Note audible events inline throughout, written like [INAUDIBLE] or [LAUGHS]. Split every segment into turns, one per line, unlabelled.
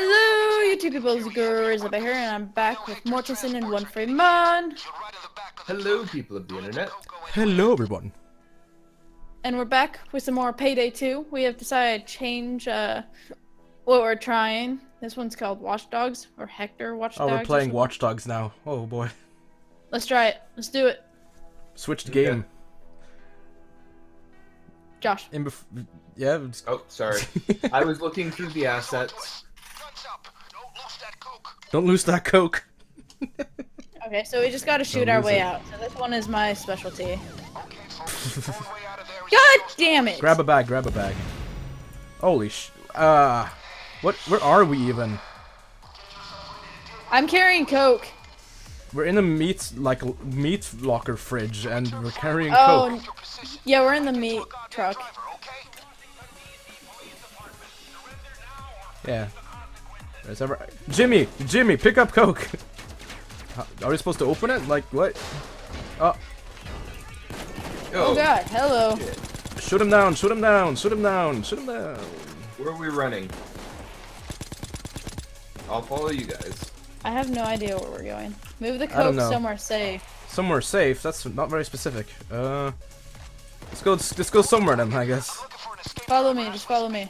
Hello, YouTube people, it's Gurus over here, and I'm back with Mortensen and One Free Man.
Hello, people of the internet.
Hello, everyone.
And we're back with some more Payday 2. We have decided to change uh, what we're trying. This one's called Watchdogs, or Hector Watchdogs.
Oh, we're playing
something.
Watch Dogs now. Oh boy.
Let's try it. Let's do it.
Switched
Okay.
game.
Josh.
In bef- yeah.
Oh, sorry. [LAUGHS] I was looking through the assets.
Don't lose that coke. [LAUGHS]
Okay, so we just gotta shoot
Don't
our way
it.
out. So this one is my specialty. God damn it!
grab a bag. Grab a bag. Holy sh. Uh. What? Where are we even?
I'm carrying Coke.
We're in a meat like meat locker fridge, and we're carrying
Oh,
coke.
yeah, we're in the meat truck.
Yeah. There's ever Jimmy, Jimmy, pick up coke. [LAUGHS] Are we supposed to open it? Like what? Oh,
Oh god, hello.
shoot him down! Shoot him down! Shoot him down! Shoot him down!
Where are we running? I'll follow you guys.
I have no idea where we're going. Move the Coke somewhere safe.
Somewhere safe. That's not very specific. Uh, let's go. Let's go somewhere then. I guess.
Follow me, just follow me.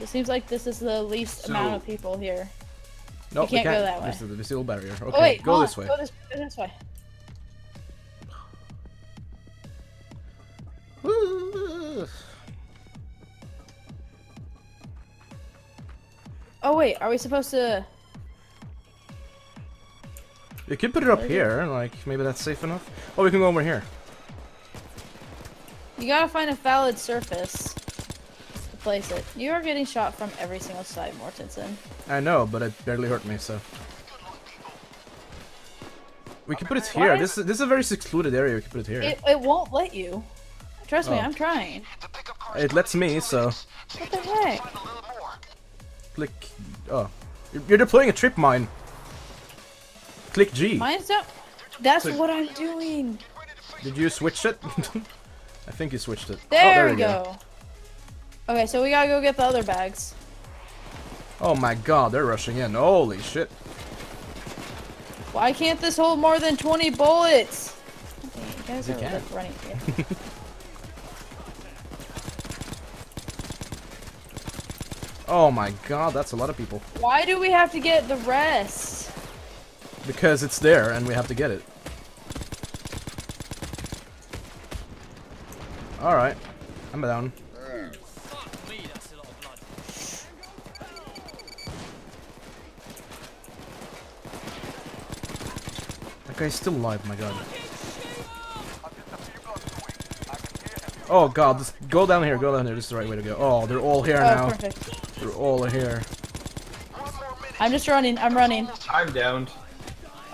It seems like this is the least
So-
amount of people here.
No, we
can't go that way.
This is the old barrier. Oh, okay,
oh wait,
go this
on,
way.
Go this, go this way. [SIGHS] Oh wait, are we supposed to?
You could put it up
Where is it?
here. Like maybe that's safe enough. Oh, we can go over here.
You gotta find a valid surface place it. You are getting shot from every single side, Mortensen.
I know, but it barely hurt me. So. We can put it here.
is-
This is this is a very secluded area. We can put it here.
It, it won't let you. Trust me,
Oh.
I'm trying.
It lets me. So
What the heck?
click. Oh, you're, you're deploying a trip mine. Click G.
Mine's not. That's
Click-
what I'm doing.
Did you switch it? [LAUGHS] I think you switched it.
Oh, there,
oh,
we go. Okay, so we gotta go get the other bags.
Oh my god, they're rushing in. Holy shit.
Why can't this hold more than 20 bullets? Okay, you guys
It
are
can.
running here. [LAUGHS]
Oh my god, that's a lot of people.
Why do we have to get the rest?
Because it's there and we have to get it. Alright. I'm down. Guy's still alive, my god. Oh god, just go down here, go down here, this is the right way to go. Oh, they're all here
Oh,
now.
perfect.
They're all here.
I'm just running. I'm running.
I'm downed.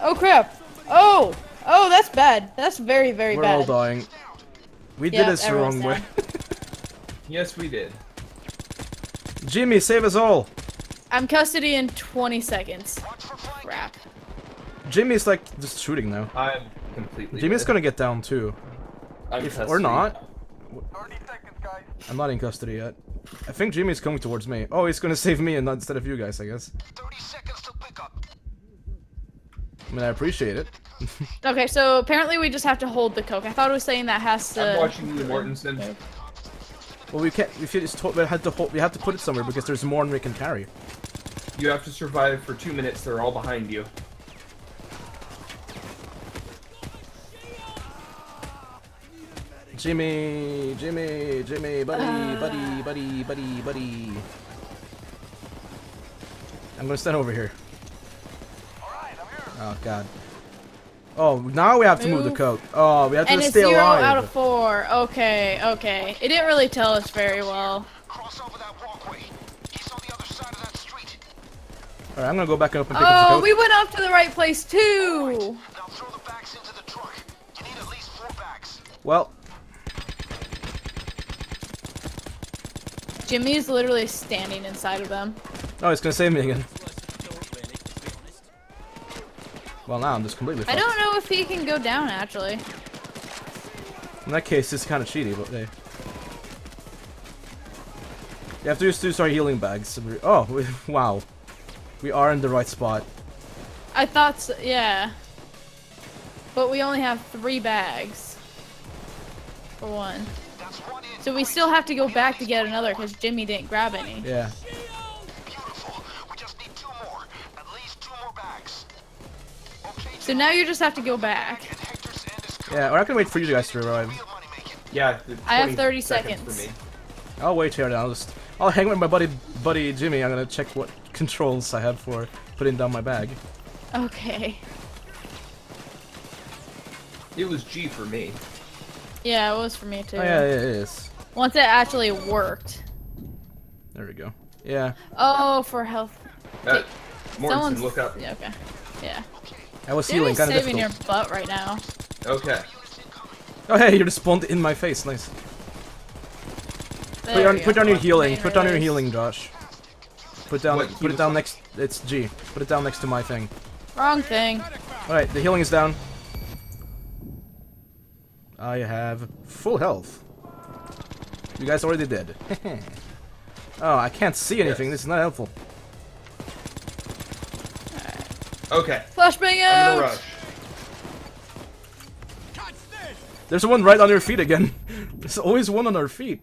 Oh crap! Oh! Oh, that's bad. That's very, very
We're
bad.
all dying. We
Yeah,
did this the
everyone's
wrong way. [LAUGHS]
Yes, we did.
Jimmy, save us all!
I'm custody in 20 seconds. Crap.
Jimmy's like just shooting though.
I'm completely.
Jimmy's
dead.
gonna get down too.
I'm
If,
custody.
or not. I'm not in custody yet. I think Jimmy's coming towards me. Oh, he's gonna save me and not instead of you guys, I guess. 30 seconds to pick up. I mean, I appreciate it. [LAUGHS]
Okay, so apparently we just have to hold the coke. I thought it was saying that has to.
I'm watching you, Mortensen.
Well, we can't. If you just told, we had to hold, we have to put it somewhere because there's more than we can carry.
You have to survive for two minutes. They're all behind you.
Jimmy, Jimmy, Jimmy, buddy,
Ah.
buddy, buddy, buddy, buddy. I'm gonna stand over here. Oh god. Oh, now we have to move, the
Move.
coat. Oh, we have to
And it's
stay
zero out of four. Okay, okay. It didn't really tell us very well.
Cross over that walkway. He's on the other side of that street.
Alright, I'm gonna go back up and pick up the
Oh, we went up to the right place too.
Now the the truck. You need at least four bags.
Well,
Jimmy's literally standing inside of them.
oh, he's gonna save me again. Well, now I'm just completely
I don't know if he can go down actually.
In that case, it's kind of cheaty, but hey. You have to just use our healing bags. Oh, we, [LAUGHS] wow. We are in the right spot.
I thought so, yeah. But we only have three bags. For one.
That's one in.
So we still have to go back to get another because Jimmy didn't grab any.
Yeah.
Beautiful. We just need two more. At least two more bags. Okay,
So now you just have to go back.
and Hector's end is
Yeah, or I can wait for you guys to arrive.
real money making.
Yeah.
I have 30
for
seconds.
me.
I'll wait here then. I'll just I'll hang with my buddy buddy Jimmy. I'm gonna check what [LAUGHS] controls I have for putting down my bag.
Okay.
It was G for me.
Yeah, it was for me too.
Oh yeah, it is.
Once it actually worked.
There we go. Yeah,
Oh, for health.
Uh, Mortensen,
Someone's
look up.
Yeah, okay. Yeah.
I was healing,
Jimmy's
kind of
saving
difficult.
your butt right now.
Okay.
Oh hey, you just spawned in my face. Nice. Put on put
go.
down your healing. Put down your healing, Josh. Put down
What,
put it down next. It's G. Put it down next to my thing.
Wrong thing.
All right, the healing is down. I have full health. You guys already did. [LAUGHS] oh, I can't see anything.
Yes.
This is not helpful.
Okay.
Flashbang
I'm
out!
gonna rush.
There's one right on your feet again. [LAUGHS] There's always one on our feet.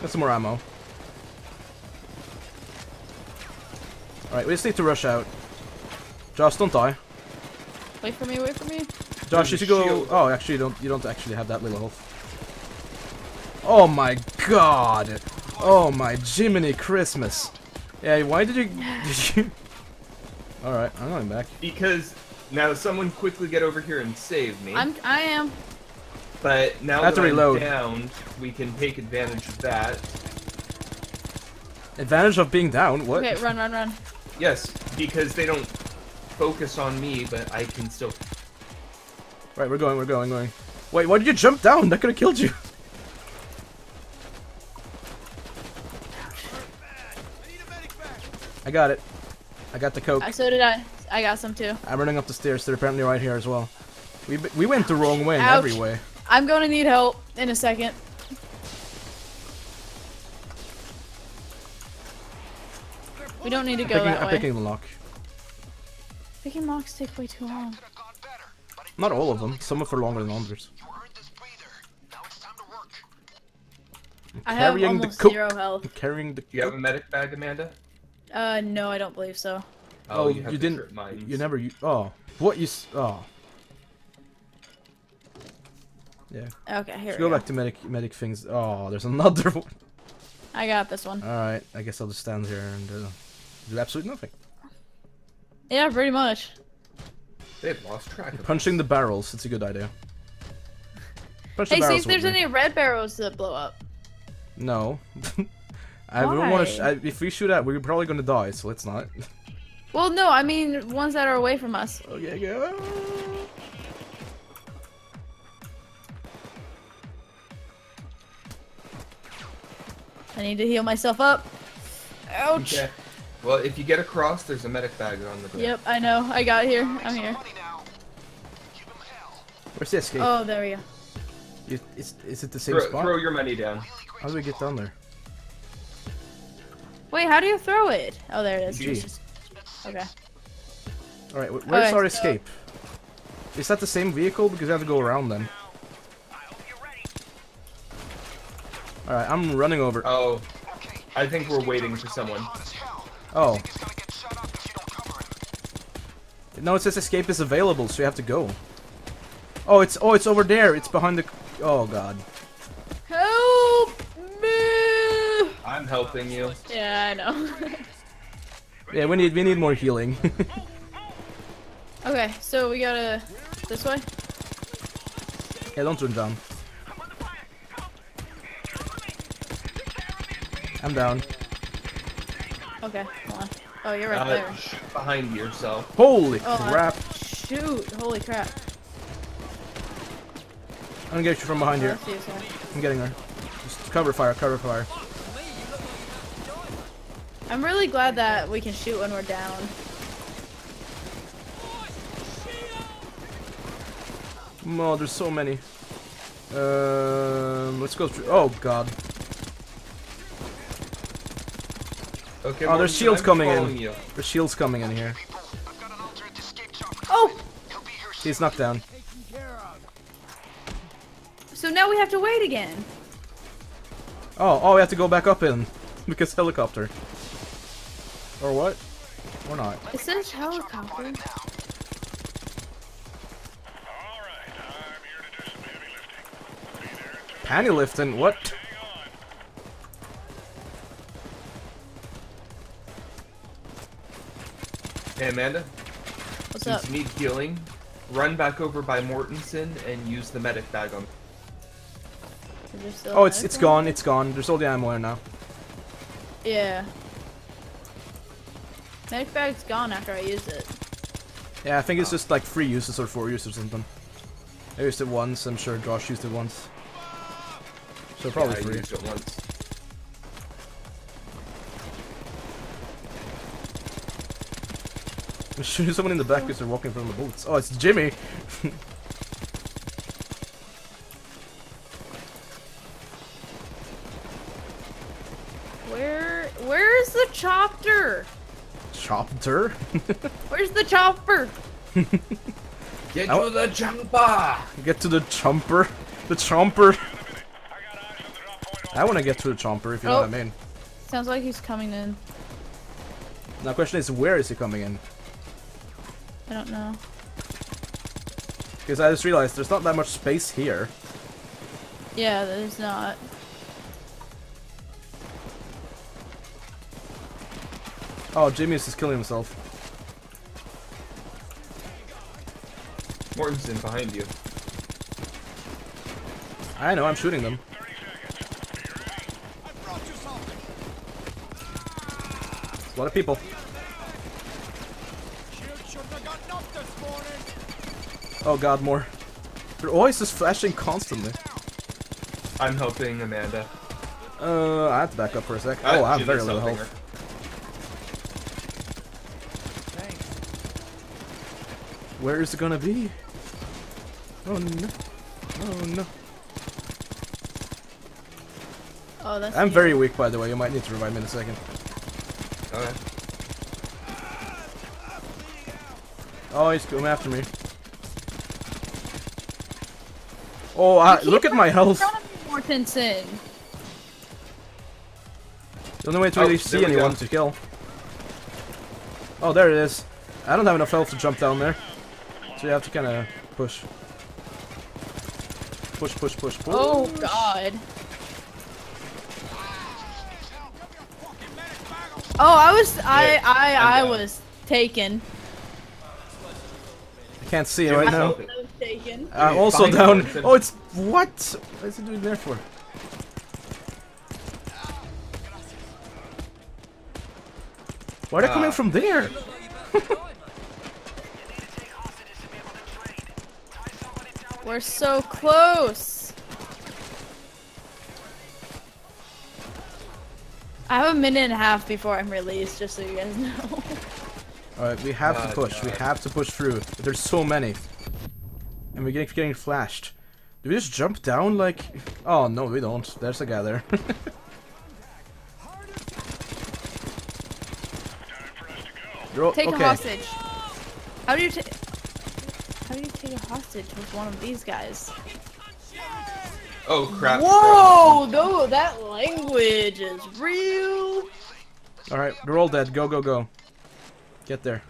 Got some more ammo. Alright, we just need to rush out. Josh, don't die.
Wait for me, wait for me.
Josh, you should go. Oh, actually, you don't. You don't actually have that little health. Oh my god! Oh my Jiminy Christmas! Yeah, why did you? Did you? All right, I'm going back.
Because now someone quickly get over here and save me.
I'm I am.
But now
I have
that
to
I'm down, we can take advantage of that.
Advantage of being down. What?
Okay, run, run, run.
Yes, because they don't focus on me, but I can still.
Right, we're going. We're going. Going. Wait, why did you jump down? That could have killed you. I got it. I got the coke.
Uh, so did I. I got some too.
I'm running up the stairs. They're apparently right here as well. We we went the wrong way in
Ouch.
every way.
I'm gonna need help in a second. We don't need to
I'm
go
picking,
that
I'm
way.
picking the lock.
Picking locks take way too long.
Could have gone better, but it
Not all of them. Some are for longer than others.
you earned this breather. Now it's time to work.
I have
Carrying the
almost
coke.
zero health.
Carrying the.
Do you have a medic bag, Amanda?
Uh, no, I don't believe so.
Oh,
you, have
you didn't.
mines.
You never. u- Oh, what you? s- Oh, yeah.
Okay, here
Let's
we
go
go.
back to medic medic things. Oh, there's another [LAUGHS] one.
I got this one.
All right, I guess I'll just stand here and uh, do absolutely nothing.
Yeah, pretty much.
They've lost track of
Punching the barrels. It's a good idea. [LAUGHS] Punch
Hey,
the
see
barrels
if there's any red barrels that blow up.
No. [LAUGHS] I don't want to. Sh- I, if we shoot at, we're probably gonna die. So let's not. [LAUGHS]
Well, no, I mean ones that are away from us.
okay, go.
I need to heal myself up. Ouch.
Okay. Well, if you get across, there's a medic bag on the ground.
Yep, I know. I got here. I'm here.
Money now. Give him hell.
Where's the escape?
Oh, there we go.
You- is, is it the same
Throw,
spot?
throw your money down.
How do we get down there?
Wait, how do you throw it? Oh, there it is.
G.
Okay.
All right, wh- where's
Okay.
our escape? Is that the same vehicle? Because we have to go around then. All right, I'm running over.
Oh, I think we're waiting for someone.
Hot as hell.
Oh,
He's gonna get shut up if you don't cover him.
no, it says escape is available, so you have to go. Oh, it's oh, it's over there. It's behind the. Oh God.
Help me!
I'm helping you.
Yeah, I know. [LAUGHS]
Yeah, we need we need more healing. [LAUGHS]
okay, so we gotta this way.
yeah, don't run down. I'm down.
Okay, come on. Oh, you're right
Uh,
there.
sh- behind yourself.
Holy
Oh, I-
crap!
Shoot! Holy crap!
I'm gonna get you from behind
Oh,
here.
you.
I'm getting her. Just cover fire, cover fire.
I'm really glad that we can shoot when we're down.
No, oh, there's so many. Um, let's go through. Oh god.
Okay,
oh, there's shields coming in.
You.
There's shields coming in here.
Oh!
He's knocked down.
So now we have to wait again.
Oh, oh, we have to go back up in because helicopter. Or what? Or not?
It says helicopter.
Panty lifting? What?
Hey, Amanda.
What's up?
Since you need healing, run back over by Mortensen and use the medic bag on.
Is
Oh, it's it's gone. It's gone. There's all the ammo in now.
Yeah. Medic bag's gone after I used it.
Yeah, I think it's just like three uses or four uses or something. I used it once. I'm sure Josh used it once. So probably
yeah, I
three.
used it once.
I'm [LAUGHS] shooting someone in the back because they're walking from the boots. Oh, it's Jimmy. [LAUGHS]
Chopper. [LAUGHS] Where's the chopper?
Get
Oh.
to the jumper!
Get to the chomper. The chomper. I want to get to the chomper, if you know
Oh.
what I oh. mean.
Sounds like he's coming in.
Now, the question is, where is he coming in?
I don't know.
Because I just realized there's not that much space here.
Yeah, there's not.
Oh, Jimmy's just killing himself.
Mortensen behind you.
I know, I'm shooting them. A lot of people. Oh god, more. They're always just flashing constantly.
I'm helping Amanda.
Uh, I have to back up for a sec.
Uh,
Oh, I have very little health. Where is it gonna be? Oh no. Oh no.
Oh, that's.
I'm
you.
very weak, by the way. You might need to revive me in a second.
Okay.
Oh, he's coming after me. Oh,
You
look at my
in
health.
front of me, Mortensen.
The only way to
Oh,
really
there
see anyone
go.
to kill. Oh, there it is. I don't have enough health to jump down there. So you have to kind of push. Push, push, push, push.
Oh God. Oh, I was I I
I'm
I was taken.
I can't see it right now.
I was taken.
I'm
Okay,
also down. Oh, it's what? What is it doing there for? Why are they coming
Ah.
from there? [LAUGHS]
We're so close. I have a minute and a half before I'm released, just so you guys [LAUGHS] know.
Alright, we have to push. We have to push through. There's so many. And we're getting, getting flashed. Do we just jump down like... Oh, no, we don't. There's a guy there. [LAUGHS]
Take
okay.
a hostage. How do you take? How do you take a hostage with one of these guys?
Oh crap.
Whoa! No, that language is real.
Alright, they're all dead. Go, go, go. Get there.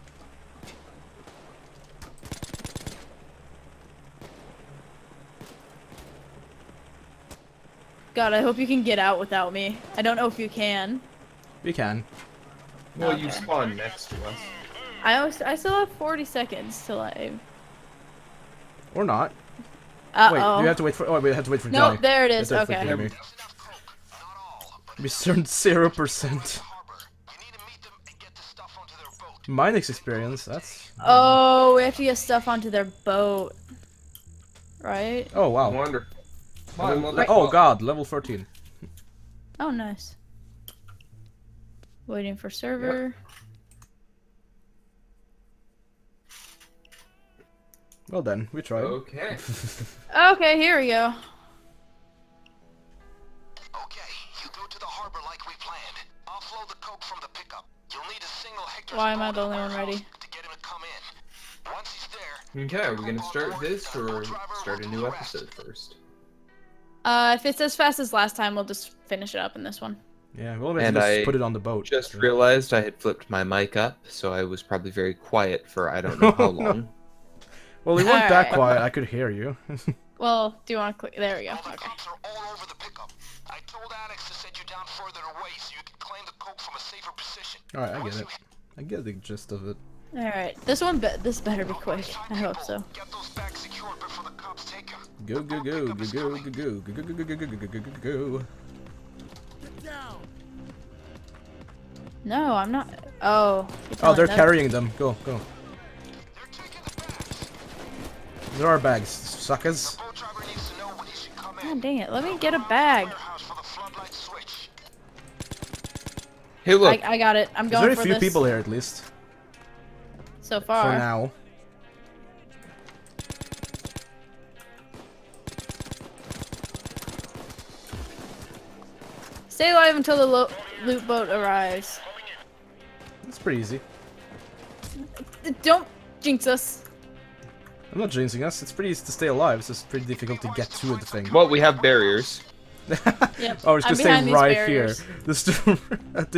God, I hope you can get out without me. I don't know if you can.
We can.
Well, you spawn next to us.
I always, I still have 40 seconds till I.
Or not.
Uh
Wait,
oh.
you have to wait for... Oh, we have to wait for
no,
Johnny.
there it
We
is.
have to wait for
Okay.
Jimmy.
There's enough crew. Not all, but
We turned 0%.
harbor. You need to meet them and get the stuff onto their boat.
Minex experience, that's...
Oh, we have to get stuff onto their boat. Right?
Oh, wow.
Wonderful. Come on, well,
oh god, level 13.
Oh, nice. Waiting for server.
Well then, we tried.
Okay. [LAUGHS]
Okay, here we go.
Okay, You go to the harbor like we planned. Offload the coke from the pickup. You'll need a single Hector's
Why am I the only one ready?
To get him to come in. Once he's there,
Okay, are we gonna start this or start a new episode first?
Uh, if it's as fast as last time, we'll just finish it up in this one.
Yeah, we'll
And
just
I
put it on the boat.
Just
Sure.
realized I had flipped my mic up, so I was probably very quiet for I don't know how [LAUGHS] long.
Well, you weren't that
Alright.
quiet. I could hear you.
Well, do you want to click? There we go.
all the
Okay.
cops are all over the pickup. I told Alex to set you down further away so you can claim the coke from a safer position.
All right, I
Once
get it.
you
I get the gist of it.
All right. This one, be- this better be quick. I hope so.
Get those bags secured before the cops take him.
Go go go go go go go go go go go go go go go go go.
No, I'm not. Oh. you're
Oh,
telling
they're
them.
carrying them. Go go. There are bags, suckers.
The boat driver needs to know when he should come in.
God dang it! Let me get a bag.
Warehouse for the floodlight switch.
Hey, look,
I, I got it. I'm
There's
going
very
for
few
this
people here, at least
so far.
for now.
Stay alive until the lo- loot boat arrives.
It's pretty easy.
Don't jinx us.
I'm not jinxing us. It's pretty easy to stay alive. It's just pretty difficult to get to the thing.
well, we have barriers. [LAUGHS]
Yep.
Oh, it's
I'm
gonna stay right
barriers.
here. This, [LAUGHS]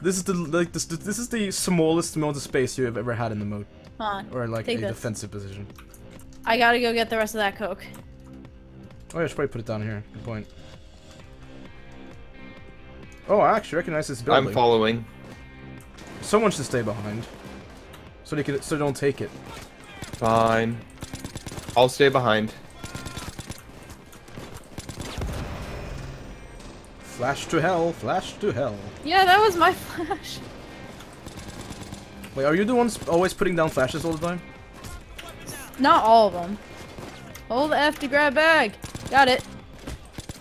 this is the like this. This is the smallest amount of space you have ever had in the mode,
Hold
or like
Take
a
this.
defensive position.
I gotta go get the rest of that coke.
Oh, yeah, I should probably put it down here. Good point. Oh, I actually recognize this building.
I'm following.
Someone should stay behind, so they can so they don't take it.
Fine. I'll stay behind.
Flash to hell! Flash to hell!
Yeah, that was my [LAUGHS] flash.
Wait, are you the ones always putting down flashes all the time?
Not all of them. Hold F to grab bag. Got it.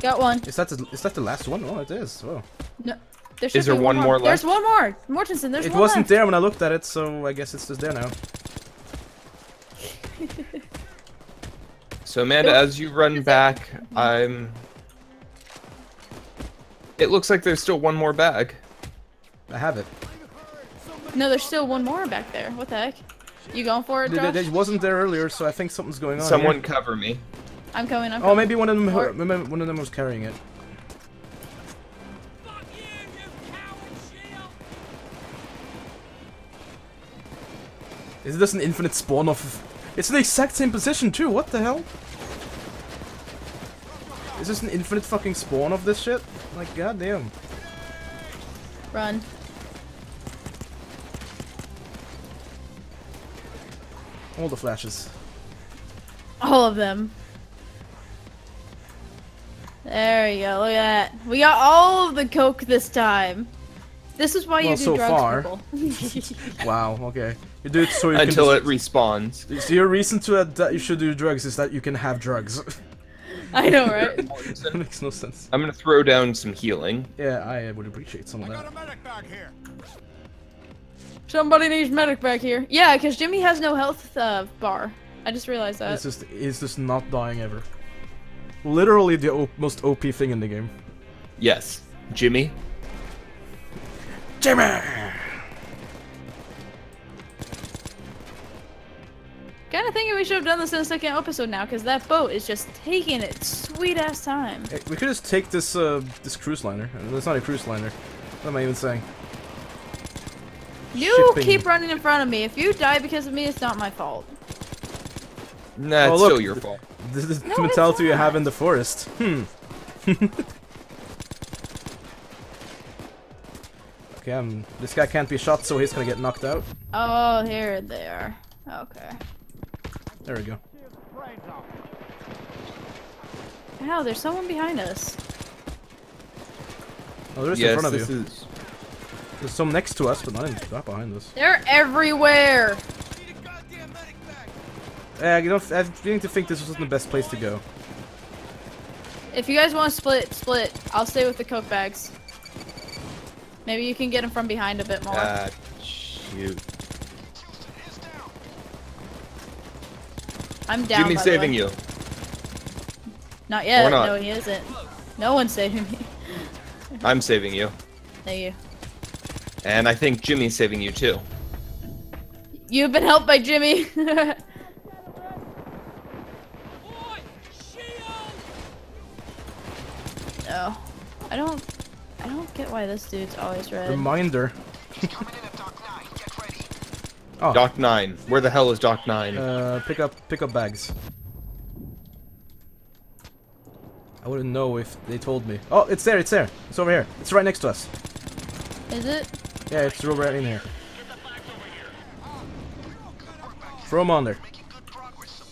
Got one.
Is that the, is that the last one? Oh, it is. Oh.
No. There should
Is there one more
There's
left?
one more. Mortensen, there's
It
one It
wasn't
left.
there when I looked at it, so I guess it's just there now.
So Amanda, as you run back, I'm. It looks like there's still one more bag.
I have it.
No, there's still one more back there. What the heck? You going for it,
It,
Josh?
it wasn't there earlier, so I think something's going on.
Someone
here.
cover me.
I'm coming. I'm
Oh, maybe one of them.
Or-
maybe one of them was carrying it. Is this an infinite spawn of? It's in the exact same position too. What the hell? Is this an infinite fucking spawn of this shit? Like goddamn.
Run.
All the flashes.
All of them. There you go. Look at that. We got all of the coke this time. This is why you
Well,
do
so
drugs,
far.
people. [LAUGHS]
Wow. Okay. You do it so you
Until
can.
it respawns. [LAUGHS]
So your reason to add that you should do drugs is that you can have drugs. [LAUGHS]
I know, right?
that makes no sense.
I'm gonna throw down some healing.
Yeah, I would appreciate some of that.
Somebody needs medic back here. Yeah, because Jimmy has no health uh, bar. I just realized that.
It's just, it's just not dying ever. Literally the o most OP thing in the game.
Yes, Jimmy.
Jimmy!
Kind of thinking we should have done this in the second episode now, because that boat is just taking its sweet ass time.
Hey, we could just take this, uh, this cruise liner. Uh, That's not a cruise liner. What am I even saying?
You
Shipping.
keep running in front of me. If you die because of me, it's not my fault.
Nah,
Oh,
it's
look.
still your fault.
This is the
No,
mentality you
not.
have in the forest. Hmm. [LAUGHS] okay, um, this guy can't be shot, so he's gonna get knocked out.
Oh, here they are. Okay.
There we go.
Ow, there's someone behind us.
Oh, there is
yes,
in front of
this
you.
is.
There's some next to us, but not, in, not behind us.
They're everywhere.
Yeah, you don't. I'm beginning to think this wasn't the best place to go.
If you guys want to split, split. I'll stay with the coke bags. Maybe you can get him from behind a bit more.
Ah, shoot.
I'm down.
Jimmy's saving you.
Not yet.
Not.
No, he isn't. No one's saving me. [LAUGHS]
I'm saving you.
Thank you.
And I think Jimmy's saving you too.
You've been helped by Jimmy. [LAUGHS] this dude's always red.
Reminder.
He's coming in at Dock 9. Get ready.
Oh,
Dock 9. Where the hell is Dock 9?
uh, pick up, pick up bags. I wouldn't know if they told me. Oh, it's there, it's there. It's over here. It's right next to us.
Is it?
Yeah, it's over right in here. Throw them on there.
Making good progress. So.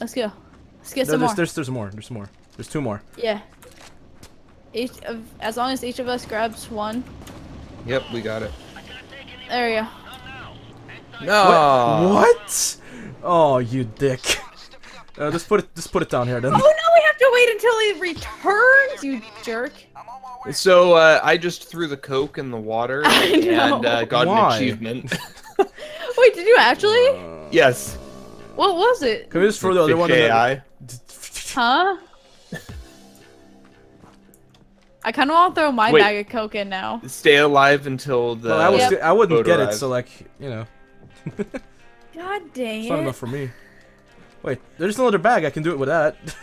Let's go. Let's get
No,
some
there's,
more.
there's, there's more. There's more. There's two more.
Yeah. Each of, as long as each of us grabs one.
Yep, we got it.
There we go.
No.
What? Oh, you dick. Uh, just put it, just put it down here then.
Oh no, we have to wait until he returns, you jerk.
I'm on my way.
So uh, I just threw the coke in the water [LAUGHS] and uh, got
Why?
an achievement. [LAUGHS]
Wait, did you actually?
yes.
what was it?
Can we just throw the other one in the...
AI.
Huh? I kind of want to throw my
Wait.
bag of coke in now.
Stay alive until the.
Well, I, was
Yep.
I wouldn't
Boat
get it, so like, you know, [LAUGHS]
God dang
it's not
it.
enough for me. Wait, there's another bag. I can do it with that. [LAUGHS]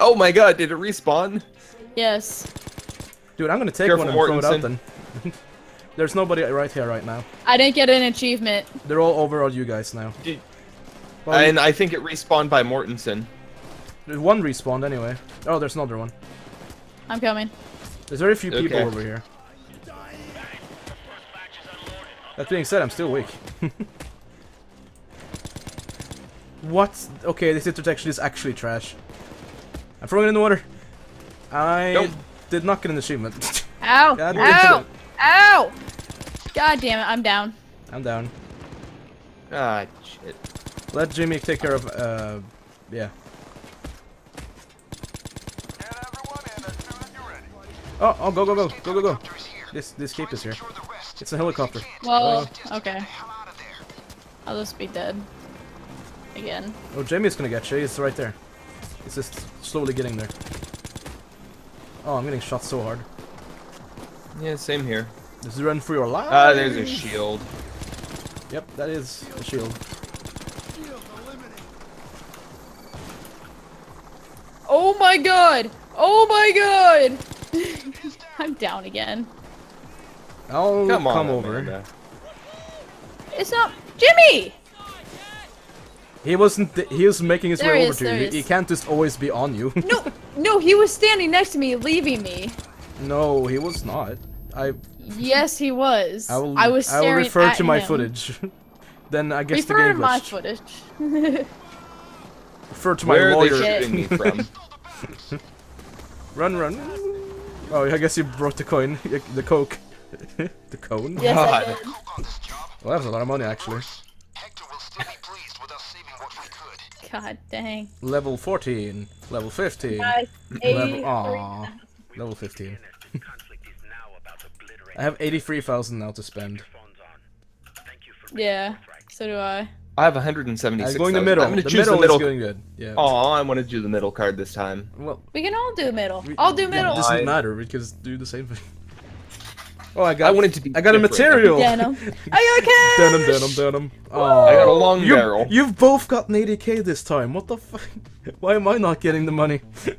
Oh my god, did it respawn?
Yes.
Dude, I'm gonna take
Careful,
one and throw it out then. [LAUGHS] there's nobody right here right now.
I didn't get an achievement.
They're all over on you guys now.
Did-
Well,
and I think it respawned by Mortensen.
there's one respawned anyway. Oh, there's another one.
I'm coming.
There's very few people
Okay.
over here. [LAUGHS] That being said, I'm still weak. [LAUGHS] what? Okay, this intersection is actually trash. I'm throwing it in the water. I
Nope.
did not get an achievement. [LAUGHS]
Ow!
God,
Ow!
incident.
Ow! God damn it, I'm down.
I'm down.
Ah, shit.
Let Jimmy take care of, uh, yeah.
Get everyone in as soon as you're ready.
Oh, oh, go, go, go, go, go, go. This, this cape is here.
Secure the rest.
It's a helicopter.
Well,
Oh.
okay.
Hell out of there.
I'll just be dead. Again.
Oh, Jamie's gonna get you. He's right there. He's just slowly getting there. Oh, I'm getting shot so hard.
Yeah, same here.
Just run for your life.
Ah, there's a shield.
Yep, that is a shield.
Oh my god! Oh my god! [LAUGHS] I'm down again.
I'll
Come on,
come over.
Amanda.
It's not Jimmy!
He wasn't. th- he was making his
There
way
he
over to you.
he
He, he can't just always be on you.
No, [LAUGHS] no, he was standing next to me, leaving me.
no, he was not. I.
Yes, he was.
I will.
I was
I will refer
at
to my
him.
footage. [LAUGHS] then I guess the
Refer to
game
my footage.
Refer to my
Where are they
lawyer.
Shooting me from?
run, run. Oh, I guess you brought the coin, [LAUGHS] the coke, the cone.
yes, I did.
Coke on this job.
Well, that was a lot of money actually.
Hector will still be pleased with us saving what we could.
God dang.
Level 14, level 15,
Guys,
level.
83.
Aw, level 15. I have 83,000 now to spend.
Yeah, so do I.
I have 176.
I'm going the middle.
I'm gonna
the
choose
middle,
the middle.
is going good. Yeah.
Aw, I want to do the middle card this time.
Well,
We can all do middle.
we-
I'll do
It
middle.
doesn't matter because do the same thing. Oh, I got.
I wanted to be
I got a material.
Denim. I got cash!
Denim, denim, denim. Oh,
I got a long
you,
barrel.
You've both got 80k this time. What the fuck? [LAUGHS] Why am I not getting the money? [LAUGHS]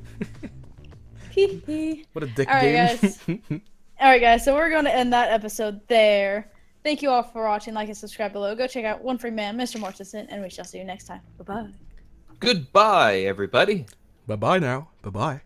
Hee hee.
What a dick
All right,
game.
guys. [LAUGHS] All right, guys. So we're going to end that episode there. Thank you all for watching. Like and subscribe below. Go check out One Free Man, Mr. Mortensen, and we shall see you next time. Bye bye.
Goodbye, everybody.
bye bye now. Bye bye.